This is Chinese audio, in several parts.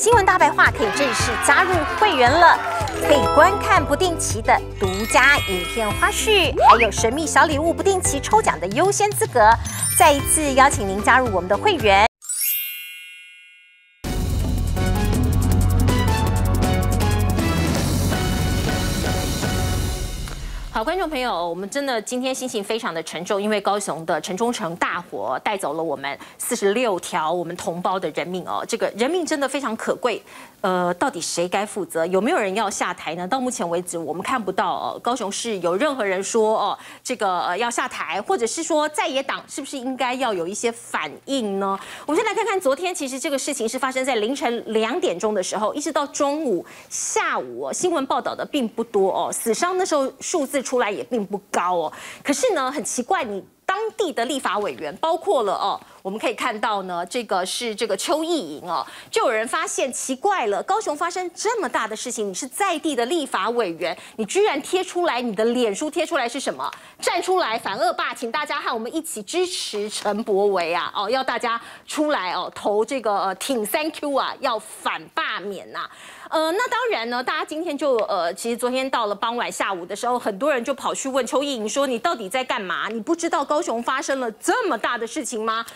新闻大白话可以正式加入会员了，可以观看不定期的独家影片花絮，还有神秘小礼物不定期抽奖的优先资格。再一次邀请您加入我们的会员。观众朋友，我们真的今天心情非常的沉重，因为高雄的城中城大火带走了我们四十六条我们同胞的人命哦，这个人命真的非常可贵。呃，到底谁该负责？有没有人要下台呢？到目前为止，我们看不到哦，高雄市有任何人说哦，这个呃要下台，或者是说在野党是不是应该要有一些反应呢？我们先来看看昨天，其实这个事情是发生在凌晨两点钟的时候，一直到中午、下午，新闻报道的并不多哦，死伤那时候数字出来也并不高哦。可是呢，很奇怪，你。当地的立法委员包括了哦，我们可以看到呢，这个是这个邱意莹哦，就有人发现奇怪了，高雄发生这么大的事情，你是在地的立法委员，你居然贴出来你的脸书贴出来是什么？站出来反恶霸，请大家和我们一起支持陈柏维啊！哦，要大家出来哦，投这个挺三 Q 啊，要反罢免呐。呃，那当然呢，大家今天就呃，其实昨天到了傍晚下午的时候，很多人就跑去问邱意莹说：“你到底在干嘛？你不知道高雄发生了这么大的事情吗？”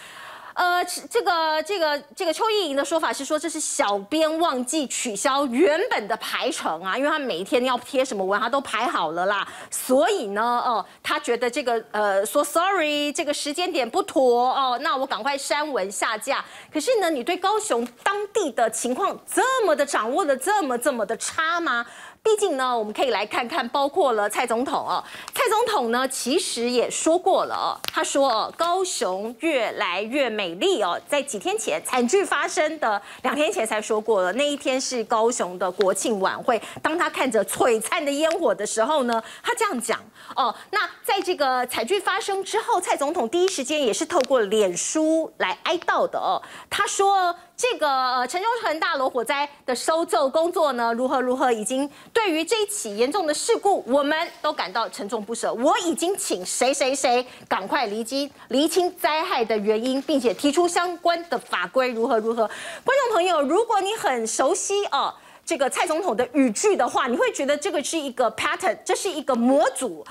呃，这个这个这个邱意莹的说法是说，这是小编忘记取消原本的排程啊，因为他每一天要贴什么文，他都排好了啦。所以呢，哦，他觉得这个呃说 sorry，这个时间点不妥哦，那我赶快删文下架。可是呢，你对高雄当地的情况这么的掌握的这么这么的差吗？毕竟呢，我们可以来看看，包括了蔡总统哦。蔡总统呢，其实也说过了哦，他说哦，高雄越来越美丽哦。在几天前惨剧发生的两天前才说过了，那一天是高雄的国庆晚会。当他看着璀璨的烟火的时候呢，他这样讲哦。那在这个惨剧发生之后，蔡总统第一时间也是透过脸书来哀悼的哦。他说。这个城中城大楼火灾的搜救工作呢，如何如何，已经对于这一起严重的事故，我们都感到沉重不舍。我已经请谁谁谁赶快离机，厘清灾害的原因，并且提出相关的法规如何如何。观众朋友，如果你很熟悉哦，这个蔡总统的语句的话，你会觉得这个是一个 pattern，这是一个模组。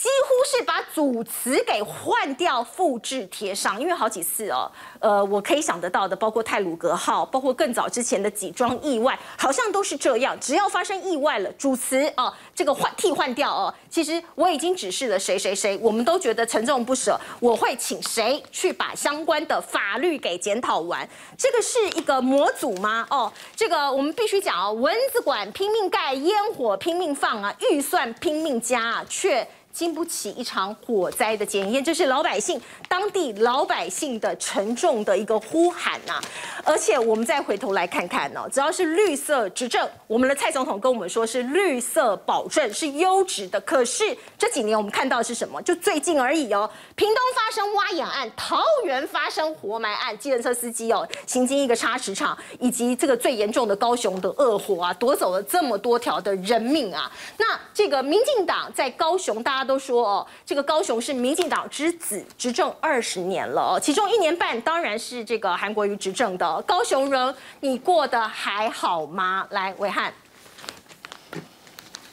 几乎是把组词给换掉、复制贴上，因为好几次哦，呃，我可以想得到的，包括泰鲁格号，包括更早之前的几桩意外，好像都是这样。只要发生意外了，主词哦，这个换替换掉哦，其实我已经指示了谁谁谁，我们都觉得沉重不舍，我会请谁去把相关的法律给检讨完。这个是一个模组吗？哦，这个我们必须讲哦，蚊子馆拼命盖，烟火拼命放啊，预算拼命加啊，却。经不起一场火灾的检验，这是老百姓、当地老百姓的沉重的一个呼喊呐。而且我们再回头来看看呢，只要是绿色执政，我们的蔡总统跟我们说是绿色保证是优质的。可是这几年我们看到是什么？就最近而已哦，屏东发生挖眼案，桃园发生活埋案，计程车司机哦行经一个砂石场，以及这个最严重的高雄的恶火啊，夺走了这么多条的人命啊。那这个民进党在高雄大。大家都说哦，这个高雄是民进党之子，执政二十年了哦，其中一年半当然是这个韩国瑜执政的。高雄人，你过得还好吗？来，伟汉，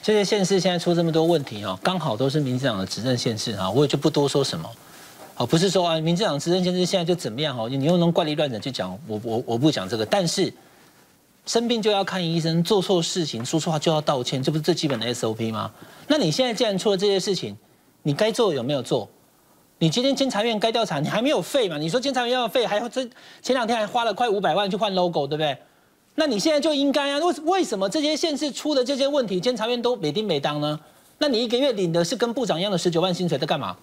这些县市现在出这么多问题哦，刚好都是民进党的执政县市啊，我也就不多说什么。哦，不是说啊，民进党执政县市现在就怎么样哦，你又能怪力乱神去讲，我我我不讲这个，但是生病就要看医生，做错事情说错话就要道歉，这不是最基本的 SOP 吗？那你现在既然出了这些事情，你该做有没有做？你今天监察院该调查，你还没有废嘛？你说监察院要废，还这前两天还花了快五百万去换 logo，对不对？那你现在就应该啊？为为什么这些县市出的这些问题，监察院都没丁没当呢？那你一个月领的是跟部长一样的十九万薪水，在干嘛？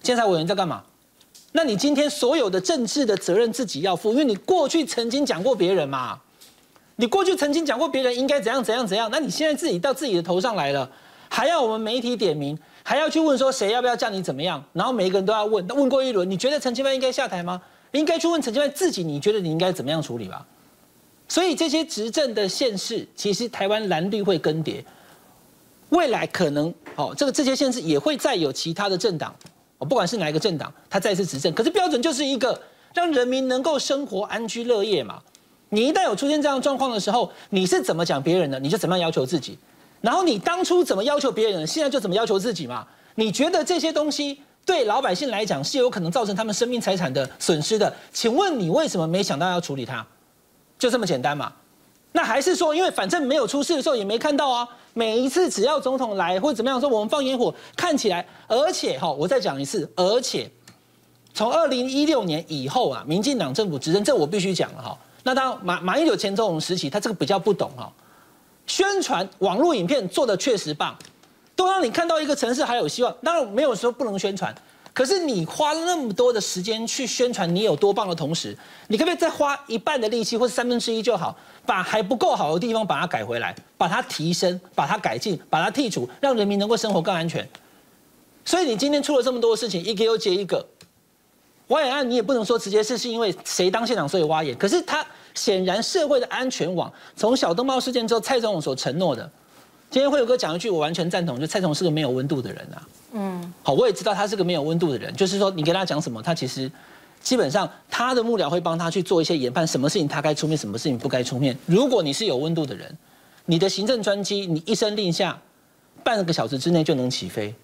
监察委员在干嘛？那你今天所有的政治的责任自己要负，因为你过去曾经讲过别人嘛，你过去曾经讲过别人应该怎样怎样怎样，那你现在自己到自己的头上来了。还要我们媒体点名，还要去问说谁要不要叫你怎么样？然后每一个人都要问，问过一轮，你觉得陈其迈应该下台吗？应该去问陈其迈自己，你觉得你应该怎么样处理吧？所以这些执政的县市，其实台湾蓝绿会更迭，未来可能哦，这个这些县市也会再有其他的政党，哦，不管是哪一个政党，他再次执政，可是标准就是一个让人民能够生活安居乐业嘛。你一旦有出现这样状况的时候，你是怎么讲别人的，你就怎么样要求自己。然后你当初怎么要求别人，现在就怎么要求自己嘛。你觉得这些东西对老百姓来讲是有可能造成他们生命财产的损失的？请问你为什么没想到要处理它？就这么简单嘛？那还是说，因为反正没有出事的时候也没看到啊。每一次只要总统来或者怎么样说，我们放烟火看起来，而且哈，我再讲一次，而且从二零一六年以后啊，民进党政府执政，这我必须讲了哈。那当马马英九前总统时期，他这个比较不懂哈，宣传网络影片做的确实棒，都让你看到一个城市还有希望。当然没有说不能宣传。可是你花了那么多的时间去宣传你有多棒的同时，你可不可以再花一半的力气或者三分之一就好，把还不够好的地方把它改回来，把它提升，把它改进，把它剔除，让人民能够生活更安全。所以你今天出了这么多的事情，一个又接一个，挖眼案你也不能说直接是是因为谁当县长所以挖眼，可是他显然社会的安全网从小灯泡事件之后蔡总统所承诺的，今天会有哥讲一句我完全赞同，就蔡总统是个没有温度的人啊。嗯，好，我也知道他是个没有温度的人，就是说你跟他讲什么，他其实基本上他的幕僚会帮他去做一些研判，什么事情他该出面，什么事情不该出面。如果你是有温度的人，你的行政专机你一声令下，半个小时之内就能起飞，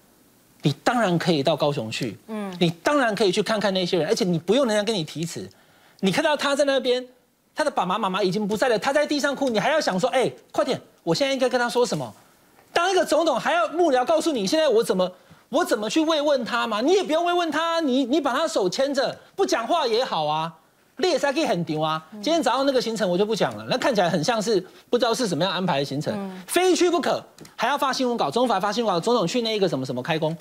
你当然可以到高雄去，嗯，你当然可以去看看那些人，而且你不用人家跟你提词，你看到他在那边，他的爸爸妈妈已经不在了，他在地上哭，你还要想说，哎，快点，我现在应该跟他说什么？当一个总统还要幕僚告诉你，现在我怎么？我怎么去慰问他嘛？你也不用慰问他，你你把他手牵着，不讲话也好啊。列塞可以很牛啊。今天早上那个行程我就不讲了，那看起来很像是不知道是什么样安排的行程，非去不可，还要发新闻稿，中法发新闻稿，总统去那一个什么什么开工，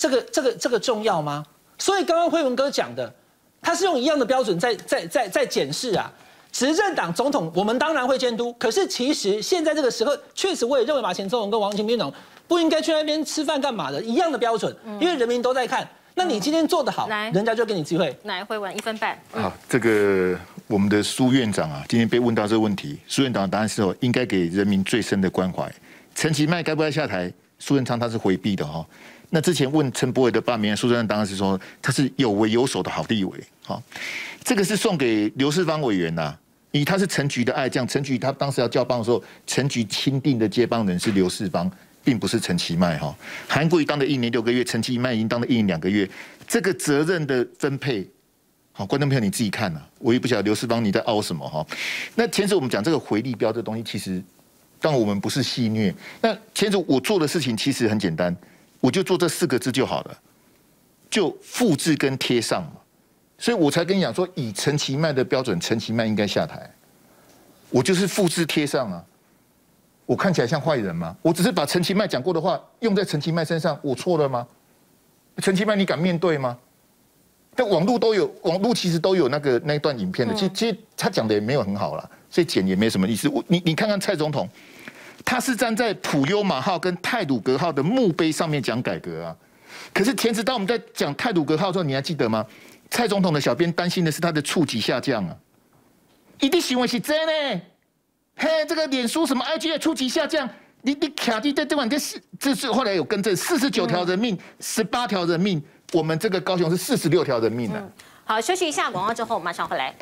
这个这个这个重要吗？所以刚刚辉文哥讲的，他是用一样的标准在在在在检视啊。执政党总统我们当然会监督，可是其实现在这个时候，确实我也认为马前总统跟王金兵总统。不应该去那边吃饭干嘛的？一样的标准，因为人民都在看。那你今天做得好，人家就给你机会。来，会问一分半。好，这个我们的苏院长啊，今天被问到这个问题，苏院长的答案是说应该给人民最深的关怀。陈其迈该不该下台？苏贞昌他是回避的哈。那之前问陈柏伟的罢免，苏贞昌当然是说他是有为有守的好地委。好，这个是送给刘世芳委员呐，以他是陈局的爱将，陈局他当时要交棒的时候，陈局钦定的接棒人是刘世芳。并不是陈其迈哈，韩国瑜当了一年六个月，陈其迈已经当了一年两个月，这个责任的分配，好，观众朋友你自己看呐，我也不晓得刘世芳你在凹什么哈。那前次我们讲这个回力标这东西，其实但我们不是戏虐，那前次我做的事情其实很简单，我就做这四个字就好了，就复制跟贴上嘛，所以我才跟你讲说，以陈其迈的标准，陈其迈应该下台，我就是复制贴上啊。我看起来像坏人吗？我只是把陈其迈讲过的话用在陈其迈身上，我错了吗？陈其迈，你敢面对吗？但网络都有，网络其实都有那个那一段影片的。其实，其实他讲的也没有很好了，所以剪也没什么意思。我你你看看蔡总统，他是站在普悠马号跟泰鲁格号的墓碑上面讲改革啊。可是，田子当我们在讲泰鲁格号的时候，你还记得吗？蔡总统的小编担心的是他的触及下降啊，一定行为是真的。嘿，这个脸书什么 IG 的触及下降，你你卡地在这晚这是这是后来有更正，四十九条人命，十八条人命，我们这个高雄是四十六条人命呢。好，休息一下广告之后马上回来。